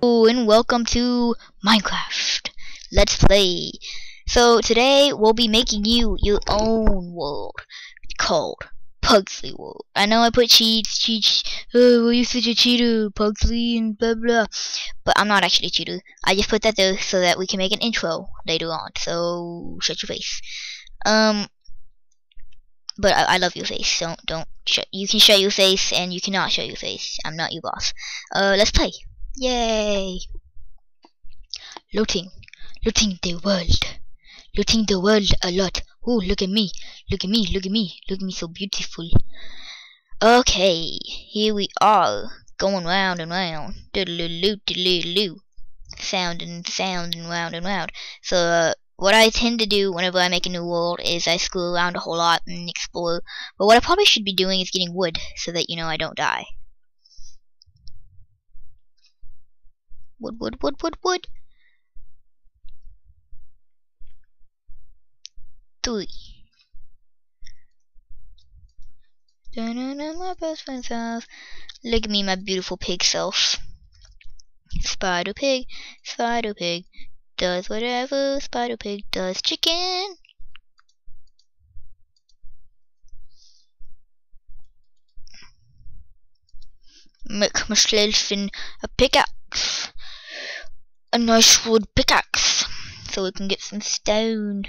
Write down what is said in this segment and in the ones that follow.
Hello and welcome to Minecraft. Let's play. So today we'll be making you your own world called Pugsley World. I know I put cheats, cheats. Oh, you're such a cheater, Pugsley, and blah blah. But I'm not actually a cheater. I just put that there so that we can make an intro later on. So shut your face. Um, but I, I love your face. Don't don't. You can show your face and you cannot show your face. I'm not your boss. Uh, let's play. Yay! Looting. Looting the world. Looting the world a lot. Oh, look at me. Look at me. Look at me. Look at me so beautiful. Okay, here we are. Going round and round. Diddle-loo, diddle-loo. Sound and sound and round and round. So, uh, what I tend to do whenever I make a new world is I screw around a whole lot and explore. But what I probably should be doing is getting wood so that, you know, I don't die. Wood, wood, wood, wood, wood. Three. my best friend's house. Look at me, my beautiful pig self. Spider pig, spider pig, does whatever spider pig does. Chicken! Make myself in a pickaxe a nice wood pickaxe so we can get some stone.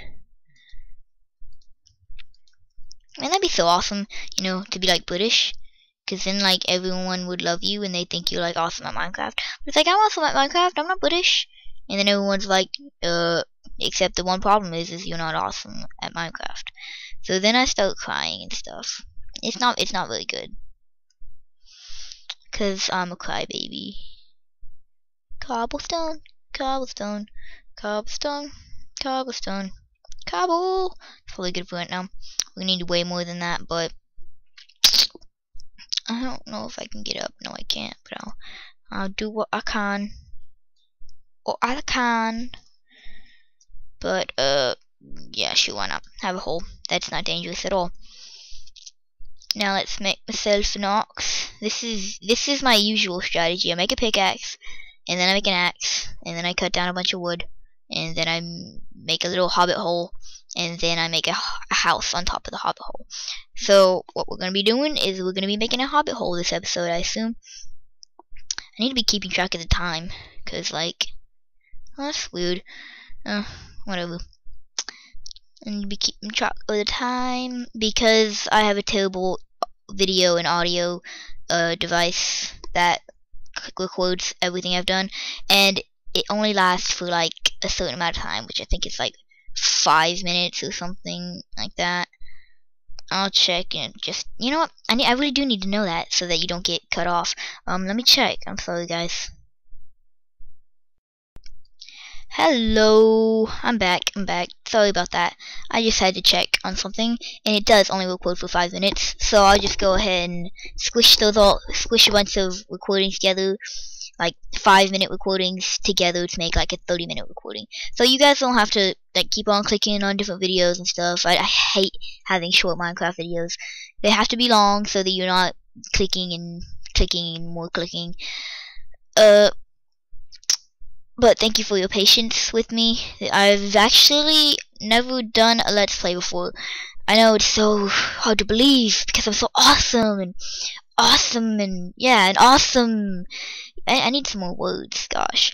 Man, that'd be so awesome, you know, to be like British. Cause then like everyone would love you and they think you're like awesome at Minecraft. But it's like I'm awesome at Minecraft, I'm not British. And then everyone's like, uh, except the one problem is, is you're not awesome at Minecraft. So then I start crying and stuff. It's not, it's not really good. Cause I'm a crybaby. Cobblestone, cobblestone, cobblestone, cobblestone, cobble. It's probably good for it now. We need way more than that, but I don't know if I can get up. No, I can't, but I'll, I'll do what I can. What I can. But, uh, yeah, sure, why not? Have a hole. That's not dangerous at all. Now let's make myself an axe. This is this is my usual strategy. I make a pickaxe, and then I make an axe, and then I cut down a bunch of wood, and then I make a little hobbit hole, and then I make a, a house on top of the hobbit hole. So what we're gonna be doing is we're gonna be making a hobbit hole this episode, I assume. I need to be keeping track of the time, cause like, oh, that's weird. Uh, whatever. I need to be keeping track of the time because I have a terrible video and audio uh, device that records everything I've done, and it only lasts for like a certain amount of time, which I think is like five minutes or something like that. I'll check and just you know what I need I really do need to know that so that you don't get cut off. Um, let me check. I'm sorry, guys. Hello, I'm back, I'm back. Sorry about that. I just had to check on something, and it does only record for five minutes, so I'll just go ahead and squish those all, squish a bunch of recordings together, like five minute recordings together to make like a 30 minute recording. So you guys don't have to like keep on clicking on different videos and stuff. I, I hate having short Minecraft videos. They have to be long so that you're not clicking and clicking and more clicking. Uh, but thank you for your patience with me. I've actually never done a Let's Play before. I know it's so hard to believe because I'm so awesome and awesome and yeah and awesome. I, I need some more words, gosh.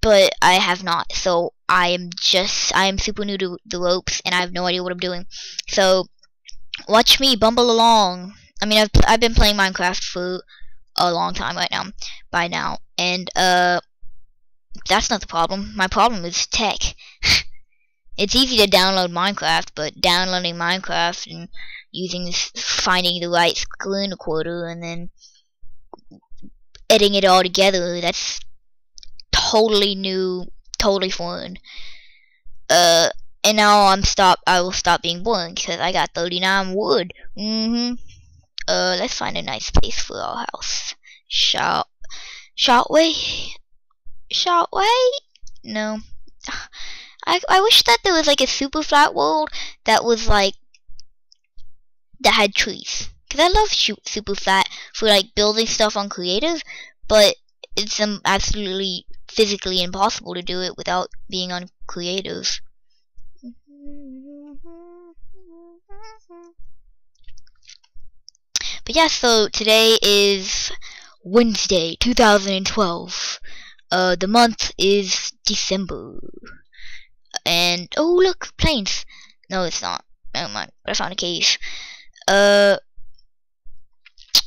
But I have not, so I am just I am super new to the ropes and I have no idea what I'm doing. So watch me bumble along. I mean I've I've been playing Minecraft for a long time right now by now and uh that's not the problem. My problem is tech. it's easy to download Minecraft, but downloading Minecraft and using this, finding the right screen recorder and then editing it all together, that's totally new, totally foreign. Uh, and now I'm stop. I will stop being boring because I got 39 wood. Mhm. Uh, let's find a nice place for our house. Shall, shall we? Shot way? No. I I wish that there was like a super flat world that was like that had trees. Cause I love super flat for like building stuff on creative, but it's um, absolutely physically impossible to do it without being on creative. But yeah, so today is Wednesday, 2012. Uh, the month is December. And, oh look, planes. No, it's not. Never mind. I found a cave. Uh,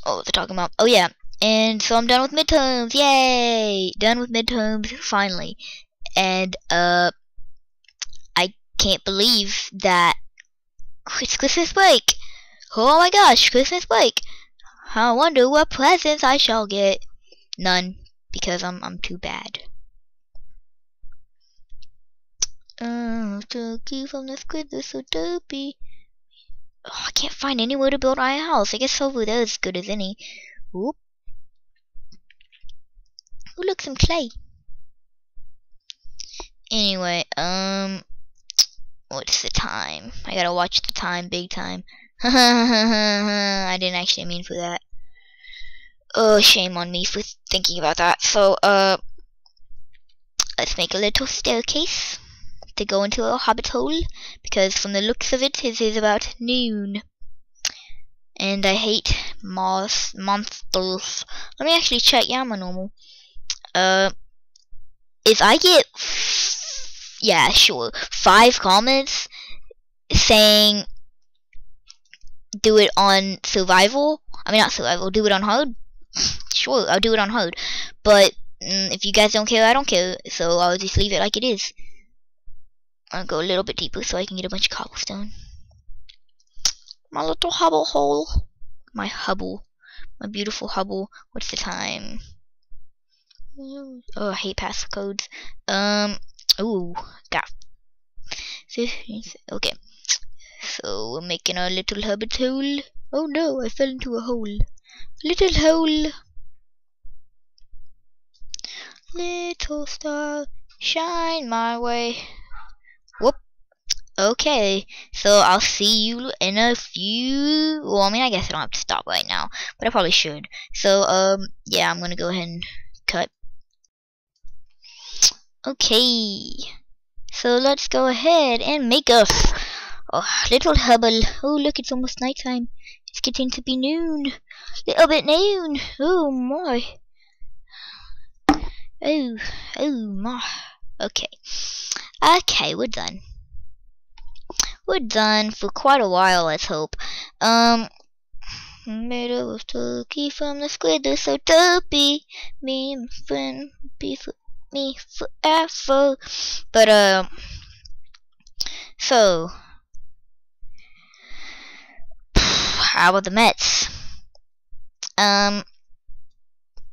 oh, they're talking about, oh yeah. And so I'm done with midterms. Yay! Done with midterms, finally. And, uh, I can't believe that it's Christmas break. Oh my gosh, Christmas break. I wonder what presents I shall get. None, because I'm I'm too bad. Oh, turkey from the squid, they're so dopey. Oh, I can't find anywhere to build my house. I guess over there is good as any. Oop. Oh, look, some clay. Anyway, um, what's the time? I gotta watch the time big time. I didn't actually mean for that. Oh, shame on me for thinking about that. So, uh, let's make a little staircase to go into a hobbit hole, because from the looks of it, it is about noon. And I hate moss monsters. Let me actually check. Yeah, I'm a normal. Uh, if I get, yeah, sure, five comments saying do it on survival. I mean, not survival. Do it on hard. Sure, I'll do it on hard. But mm, if you guys don't care, I don't care. So I'll just leave it like it is. I'll go a little bit deeper so I can get a bunch of cobblestone. My little hubble hole. My hubble. My beautiful hubble. What's the time? Oh, I hate passcodes. Um. Ooh, got. Okay. So we're making our little hubble hole. Oh no, I fell into a hole. Little hole. Little star, shine my way. Whoop. Okay, so I'll see you in a few. Well, I mean, I guess I don't have to stop right now, but I probably should. So, um, yeah, I'm gonna go ahead and cut. Okay, so let's go ahead and make Oh, little Hubble. Oh, look, it's almost nighttime. It's getting to be noon. Little bit noon. Oh, my. Oh, oh, my. Okay. Okay, we're done. We're done for quite a while, let's hope. Um, made of turkey from the squid, they're so dopey. Me and my friend be for me forever. But, uh, so, how about the Mets? Um,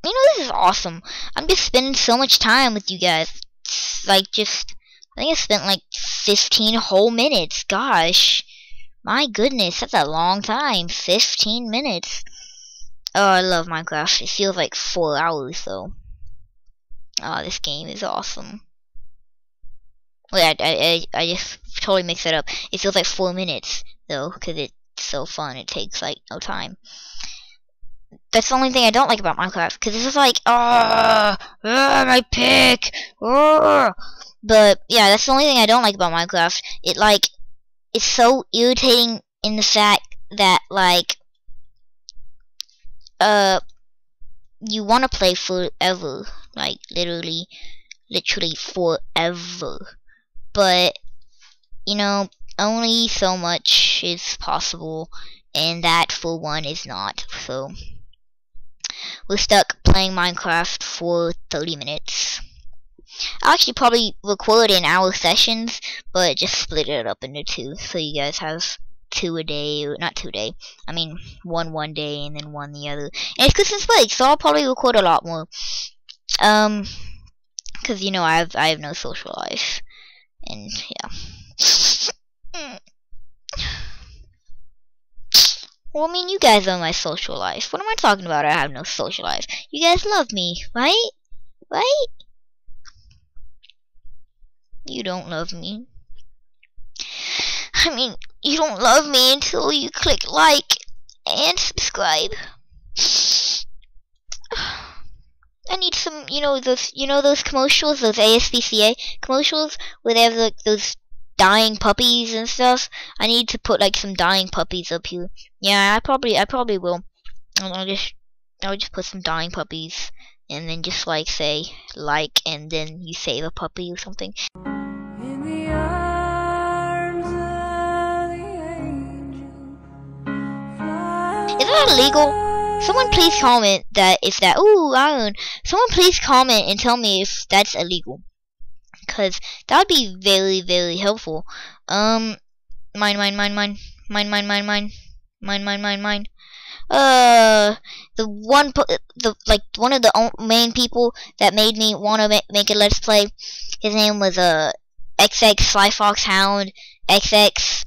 you know, this is awesome. I'm just spending so much time with you guys. It's like, just, I think I spent like 15 whole minutes. Gosh. My goodness, that's a long time. 15 minutes. Oh, I love Minecraft. It feels like 4 hours, though. Oh, this game is awesome. Wait, I, I, I just totally mixed it up. It feels like 4 minutes, though, because it so fun. It takes like no time. That's the only thing I don't like about Minecraft because this is like, ah, uh, my pick. Uh. But yeah, that's the only thing I don't like about Minecraft. It like, it's so irritating in the fact that like, uh, you want to play forever, like literally, literally forever. But you know, only so much is possible, and that for one is not. So we're stuck playing Minecraft for 30 minutes. I'll actually probably record in hour sessions, but just split it up into two, so you guys have two a day, not two a day, I mean one one day and then one the other. And it's Christmas break, so I'll probably record a lot more. Um, cause you know I have I have no social life, and yeah. Well, I mean, you guys know my social life. What am I talking about? I have no social life. You guys love me, right? Right? You don't love me. I mean, you don't love me until you click like and subscribe. I need some, you know, those, you know, those commercials, those ASPCA commercials where they have like those dying puppies and stuff. I need to put like some dying puppies up here. Yeah, I probably, I probably will. I'll just, I'll just put some dying puppies, and then just like say like, and then you save a puppy or something. In the arms of the angel, Is that illegal? Someone please comment that if that. Ooh, iron. Someone please comment and tell me if that's illegal. Cause that would be very, very helpful. Um, mine, mine, mine, mine, mine, mine, mine, mine, mine, mine, mine, mine. Uh, the one, the like one of the main people that made me want to ma- make a let's play. His name was uh XX Sly Fox Hound XX,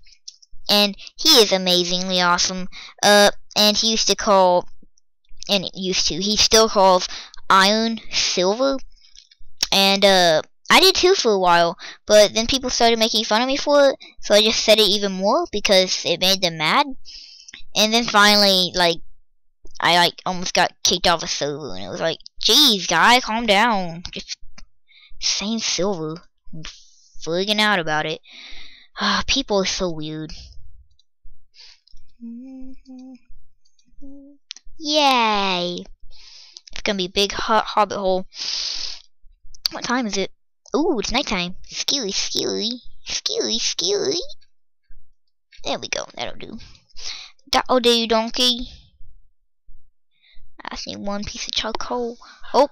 and he is amazingly awesome. Uh, and he used to call, and used to, he still calls iron silver, and uh, I did too for a while, but then people started making fun of me for it, so I just said it even more because it made them mad, and then finally, like, I like almost got kicked off a server, and it was like, "Jeez, guy, calm down, just saying silver, and frigging out about it. Ah, people are so weird. Yay! It's gonna be a big hot hobbit hole. What time is it? Ooh, it's nighttime. Skilly, skilly, skilly, skilly. There we go. That'll do. That'll do, donkey. I just need one piece of charcoal. Oh,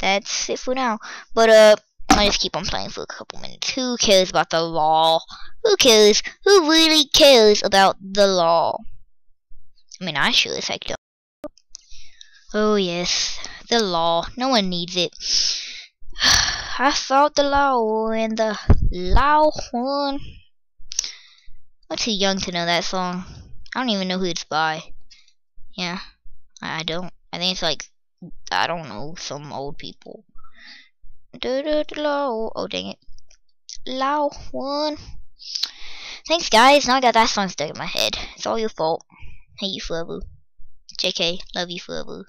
that's it for now. But uh, I just keep on playing for a couple minutes. Who cares about the law? Who cares? Who really cares about the law? I mean, I sure as heck don't. Oh yes, the law. No one needs it. I fought the law and the law won. I'm too young to know that song. I don't even know who it's by. Yeah, I don't. I think it's like I don't know some old people. Do do do law. Oh dang it. Law won. Thanks guys. Now I got that song stuck in my head. It's all your fault. Hate you forever. JK, love you forever.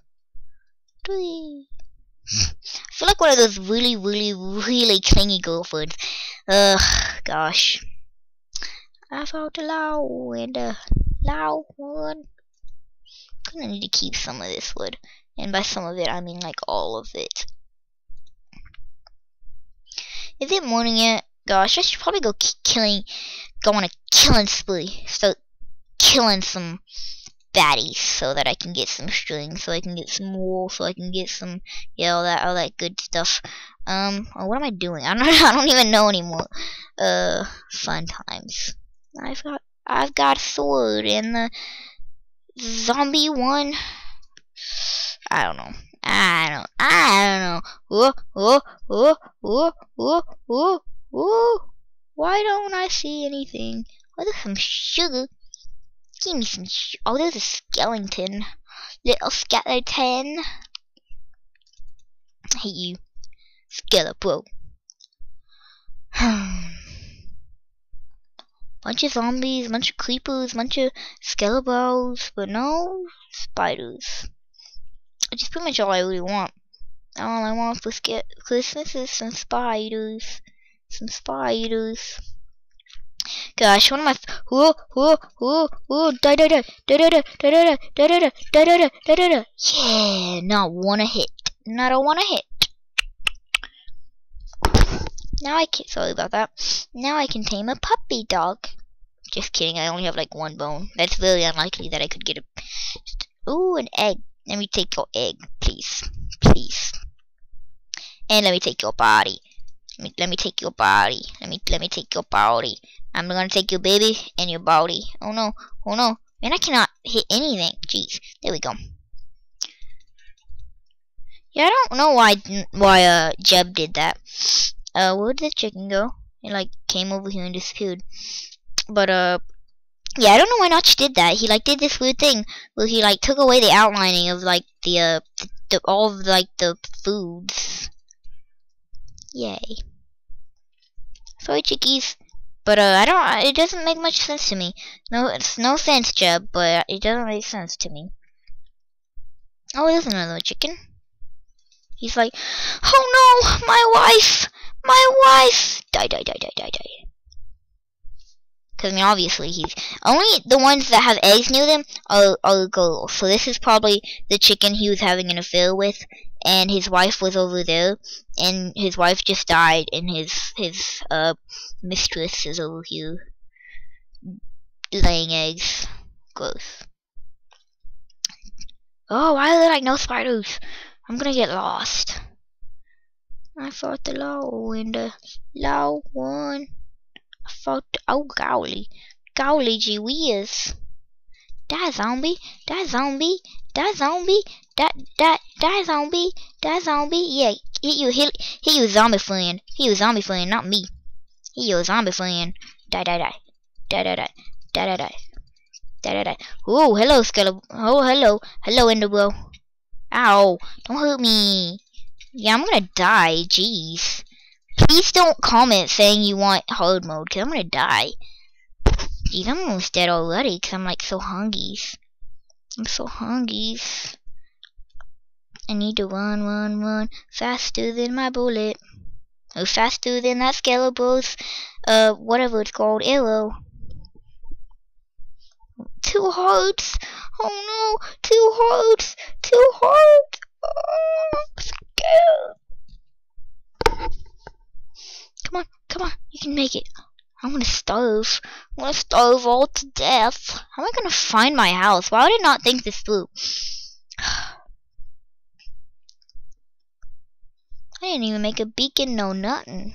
Dwee. I feel like one of those really, really, really clingy girlfriends. Ugh, gosh. I fought a law and the law won. Gonna need to keep some of this wood. And by some of it, I mean like all of it. Is it morning yet? Gosh, I should probably go killing, go on a killing spree. Start killing some baddies so that I can get some string, so I can get some wool, so I can get some, yeah, all that, all that good stuff. Um, oh, what am I doing? I don't, I don't even know anymore. Uh, fun times. I've got, I've got a sword and the zombie one. I don't know. I don't. I don't know. Oh, oh, oh, oh, oh, oh, oh. Why don't I see anything? Oh, there's some sugar. Give me some. Sh- oh, there's a skeleton. Little skeleton. I hate you, skeleton. bunch of zombies, bunch of creepers, bunch of skeletons, but no spiders. Which is pretty much all I really want. All I want for Christmas is some spiders. Some spiders. Gosh, one of my whoa whoa die die die die die die die die die die die die die die die die die yeah not one a hit not a one a hit now I can sorry about that now I can tame a puppy dog just kidding I only have like one bone that's very unlikely that I could get a ooh an egg let me take your egg please please and let me take your body let me, let me take your body let me let me take your body I'm gonna take your baby and your body. Oh no, oh no. Man, I cannot hit anything. Jeez. There we go. Yeah, I don't know why why uh Jeb did that. Uh, where did the chicken go? It like came over here and disappeared. But uh, yeah, I don't know why Notch did that. He like did this weird thing where he like took away the outlining of like the uh the, the all of like the foods. Yay. Sorry, chickies. But uh, I don't. It doesn't make much sense to me. No, it's no offense, Jeb, but it doesn't make sense to me. Oh, there's another chicken. He's like, oh no, my wife, my wife, die, die, die, die, die, die. Because I mean, obviously he's only the ones that have eggs near them are are girls. So this is probably the chicken he was having an affair with, and his wife was over there, and his wife just died, and his his uh mistress is over here laying eggs. Gross. Oh, why are there like no spiders? I'm gonna get lost. I fought the low the low one fucked. Oh, golly. Golly gee whiz. Die zombie, die zombie, die zombie, die, die, die zombie, die zombie. Yeah, he you, he he you zombie friend. He you zombie friend, not me. He you zombie friend. Die, die, die. Die, die, die. Die, die, die. Da da da. Oh, hello, skeleton. Oh, hello. Hello, Enderbro. Ow, don't hurt me. Yeah, I'm gonna die, jeez. Please don't comment saying you want hard mode, because I'm gonna die. Jeez, I'm almost dead already, because I'm like so hungry. I'm so hungry. I need to run, run, run faster than my bullet. Or faster than that Skeletor's, uh, whatever it's called, arrow. Two hearts. Oh no, two hearts. Two hearts. Oh, I'm scared. Come on, come on. You can make it. I'm gonna starve. I'm gonna starve all to death. How am I gonna find my house? Why would I not think this through? I didn't even make a beacon, no nothing.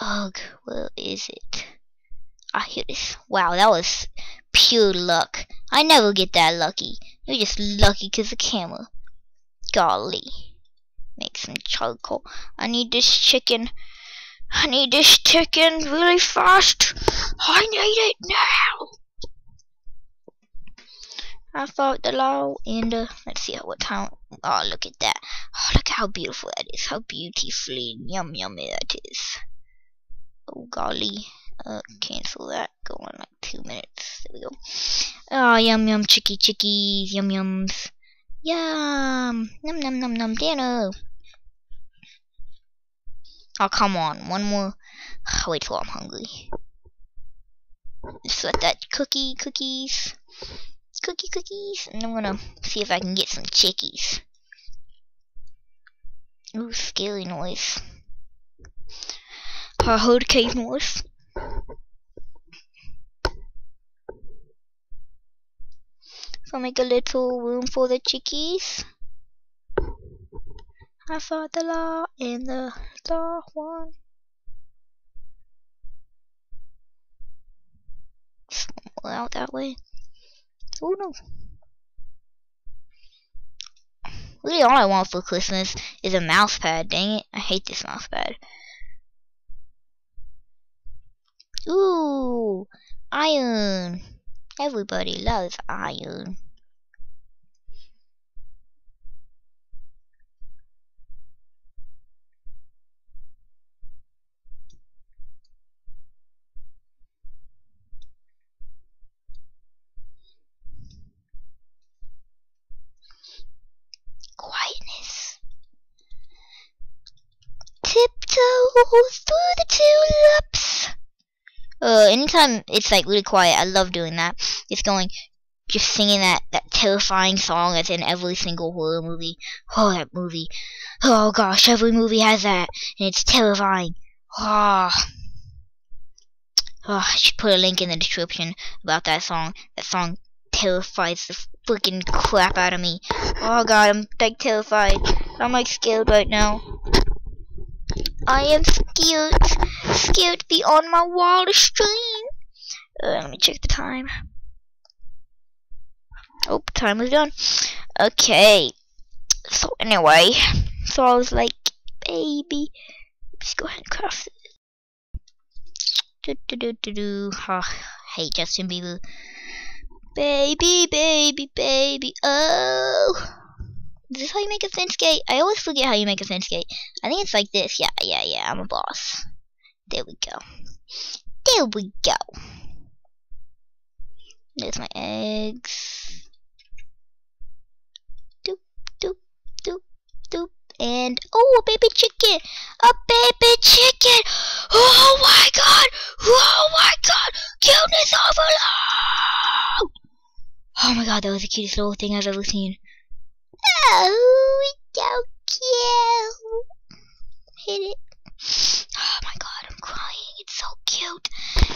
Ugh, where is it? I hear this. Wow, that was pure luck. I never get that lucky. You're just lucky 'cause the camera. Golly. Make some charcoal. I need this chicken. I need this chicken really fast. I need it now. I thought the law and uh, let's see what time. Oh, look at that. Oh, look how beautiful that is. How beautifully yum yummy that is. Oh, golly. Uh, cancel that. Go on like two minutes. There we go. Oh, yum yum chicky chickies. Yum yums. Yum. Num num num num dinner. Oh, come on. One more. Wait till I'm hungry. Sweat that cookie cookies. Cookie cookies. And I'm gonna see if I can get some chickies. Ooh, scary noise. I heard cave noise. So make a little room for the chickies. I fought the law and the law won. Somewhere out that way. Oh no. Really all I want for Christmas is a mouse pad, dang it. I hate this mouse pad. Ooh, iron. Everybody loves iron. Quietness. Tiptoes through the tulips. Uh, anytime it's like really quiet, I love doing that. Just going, just singing that that terrifying song that's in every single horror movie. Oh, that movie. Oh gosh, every movie has that, and it's terrifying. Ah. Oh. Oh, I should put a link in the description about that song. That song terrifies the freaking crap out of me. Oh god, I'm like terrified. I'm like scared right now. I am scared. Scared beyond my wildest dream. Uh, let me check the time. Oh, time is done. Okay. So anyway, so I was like, baby, let's go ahead and craft it. Do do do do do. Oh, hey Justin Bieber. Baby, baby, baby, oh. Is this how you make a fence gate? I always forget how you make a fence gate. I think it's like this. Yeah, yeah, yeah, I'm a boss. There we go. There we go. There's my eggs. Doop, doop, doop, doop. And oh, a baby chicken, a baby chicken. Oh my god! Oh my god! Cuteness overload! Oh my god, that was the cutest little thing I've ever seen. Oh, it's so cute. Hit it. Oh my god, I'm crying. It's so cute.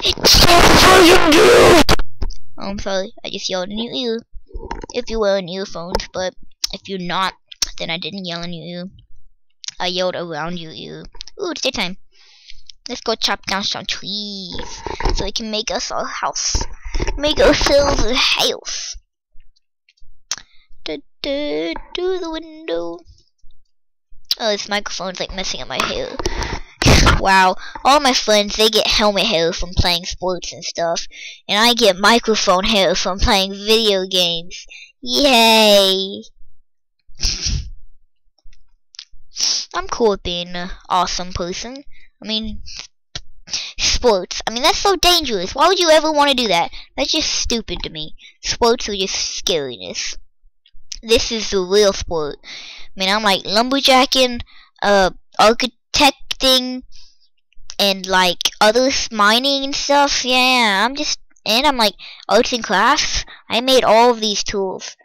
It's so freaking cute. Oh, I'm sorry. I just yelled in your ear. If you were wear earphones, but if you're not, then I didn't yell in your ear. I yelled around your ear. Ooh, it's daytime. Let's go chop down some trees so we can make us a house. Make ourselves a house. Do the window. Oh, this microphone's like messing up my hair. wow, all my friends they get helmet hair from playing sports and stuff, and I get microphone hair from playing video games. Yay! I'm cool with being an awesome person. I mean, sports. I mean, that's so dangerous. Why would you ever want to do that? That's just stupid to me. Sports are just scariness. This is the real sport. I mean, I'm like lumberjacking, uh, architecting, and like other mining and stuff. Yeah, I'm just, and I'm like arts and crafts. I made all of these tools.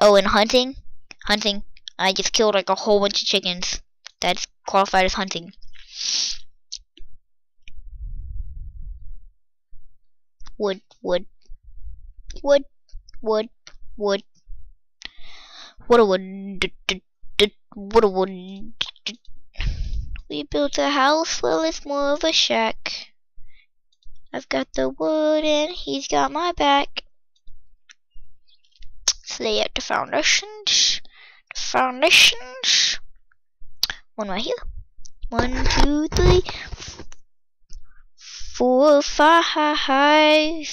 Oh, and hunting, hunting. I just killed like a whole bunch of chickens. That's qualified as hunting. Wood, wood, wood, wood, wood. What a wood, what a wood. We built a house, well it's more of a shack. I've got the wood and he's got my back. Let's lay out the foundations. The foundations. One right here. One, two, three, four, five.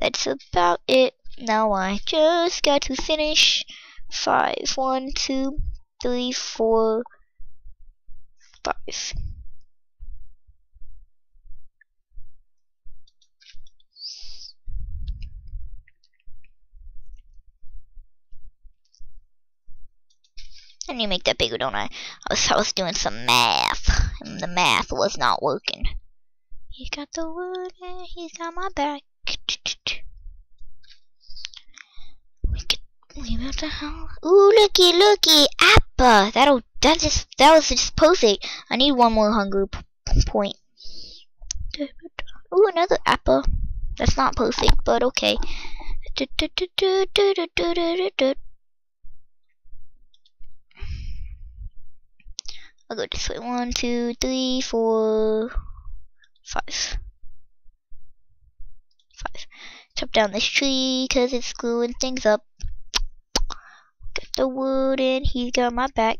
That's about it. Now I just got to finish five. One, two, three, four, five. I need to make that bigger, don't I? I was, I was doing some math, and the math was not working. He's got the wood, and he's got my back. We the house. Ooh, looky, looky, apple. That'll that just that was just perfect. I need one more hunger point. Ooh, another apple. That's not perfect, but okay. I'll go this way. One, two, three, four, five. Five. Chop down this tree because it's screwing things up. Got the wood and he's got my back.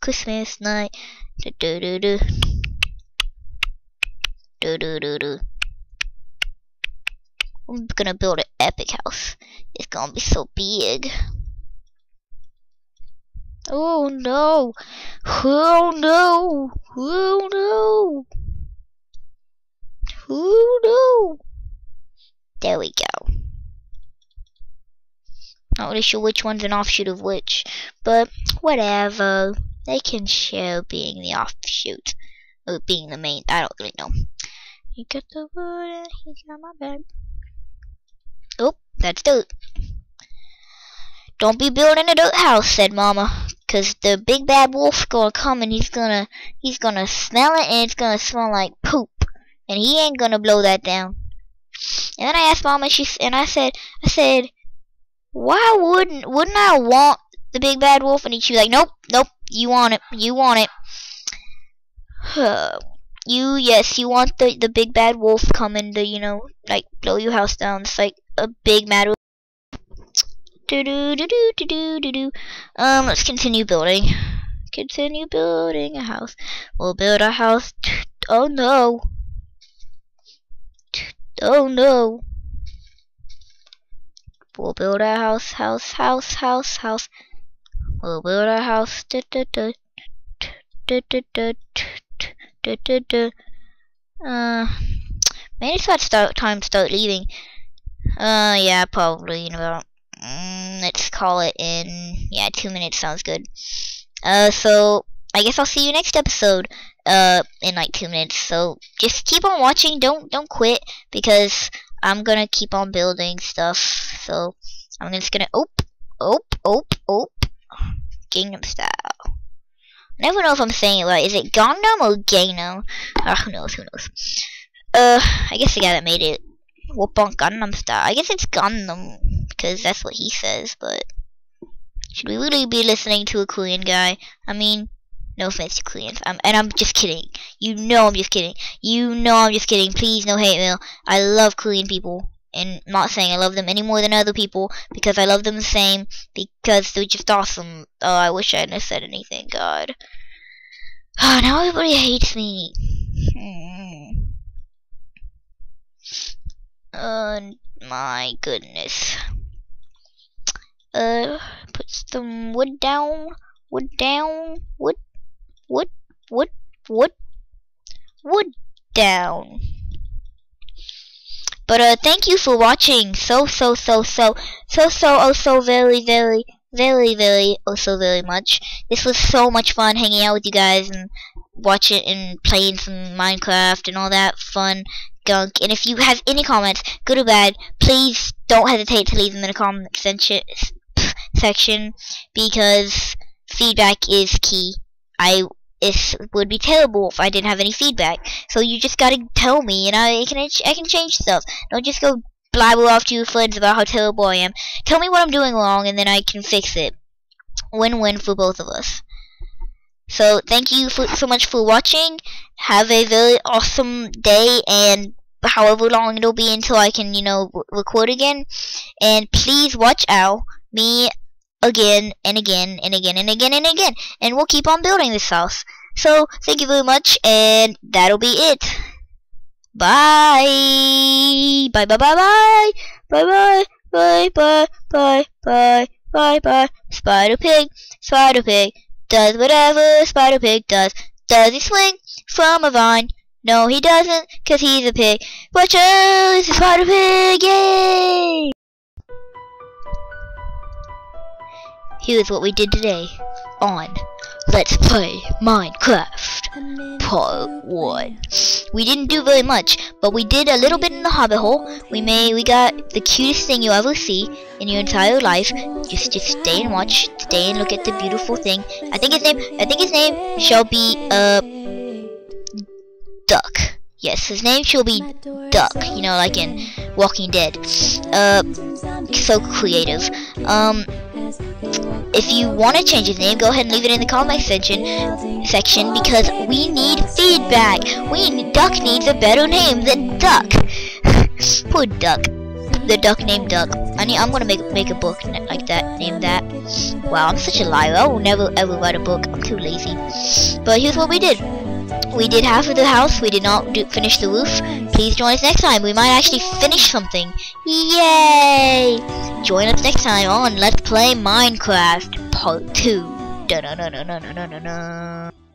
Christmas night. I'm gonna build an epic house. It's gonna be so big. Oh no! Oh no! Oh no! Oh no! There we go. Not really sure which one's an offshoot of which, but whatever. They can share being the offshoot. Or being the main. I don't really know. He got the wood and he got my bed. Oh, that's dirt. Don't be building a dirt house, said Mama, cause the big bad wolf's gonna come and he's gonna he's gonna smell it and it's gonna smell like poop, and he ain't gonna blow that down. And then I asked Mama, she and I said, I said, why wouldn't wouldn't I want the big bad wolf? And she was like, nope, nope, you want it, you want it. you yes, you want the the big bad wolf coming to you know like blow your house down. It's like a big mad. Do do do do do do do do. Um, let's continue building. Continue building a house. We'll build a house. Oh no. Oh no. We'll build a house, house, house, house, house. We'll build a house. Uh, maybe it's about time to start leaving. Uh, yeah, probably in about Mm, let's call it in. Yeah, two minutes sounds good. Uh, so I guess I'll see you next episode. Uh, in like two minutes. So just keep on watching. Don't don't quit because I'm gonna keep on building stuff. So I'm just gonna oop, oop, oop, oop. Gangnam style. Never know if I'm saying it right. Is it Gangnam or Gangnam? Ah, who knows? Who knows? Uh, I guess the guy that made it. Whoop on Gangnam style. I guess it's Gangnam because that's what he says. But should we really be listening to a Korean guy? I mean, no offense to Koreans. I'm, and I'm just kidding. You know I'm just kidding. You know I'm just kidding. Please, no hate mail. I love Korean people. And not saying I love them any more than other people because I love them the same because they're just awesome. Oh, I wish I hadn't said anything. God. Oh, now everybody hates me. Hmm. Oh my goodness. Uh, put some wood down. Wood down. Wood wood, wood, wood, wood down. But uh, thank you for watching so, so, so, so, so, so, oh, so very, very, very, very, oh, so very much. This was so much fun hanging out with you guys and watching and playing some Minecraft and all that fun And if you have any comments, good or bad, please don't hesitate to leave them in the comment section, section because feedback is key. I it would be terrible if I didn't have any feedback. So you just gotta tell me, and I can I can change stuff. Don't just go blabber off to your friends about how terrible I am. Tell me what I'm doing wrong, and then I can fix it. Win-win for both of us. So thank you for, so much for watching. Have a very awesome day, and however long it'll be until I can, you know, record again. And please watch out. Me again and again and again and again and again. And we'll keep on building this house. So, thank you very much, and that'll be it. Bye! Bye bye bye bye! Bye bye! Bye bye bye bye bye bye! Spider Pig, Spider Pig, does whatever Spider Pig does. Does he swing from a vine? No, he doesn't, cause he's a pig. Out, it's a Spider Pig, yay! Here's what we did today on Let's Play Minecraft Part 1. We didn't do very much, but we did a little bit in the hobbit hole. We made, we got the cutest thing you ever see in your entire life. Just, just stay and watch, stay and look at the beautiful thing. I think his name, I think his name shall be, uh, Duck. Yes, his name shall be Duck, you know, like in Walking Dead. Uh, so creative. Um, if you want to change his name, go ahead and leave it in the comment section section because we need feedback. We need, Duck needs a better name than Duck. Poor Duck. The duck named Duck. I need, I'm gonna make make a book like that, name that. Wow, I'm such a liar. I will never ever write a book. I'm too lazy. But here's what we did. We did half of the house. We did not do, finish the roof. Please join us next time. We might actually finish something. Yay! Join us next time on Let's Play Minecraft Part 2. Da -da -da